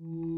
Mm-hmm.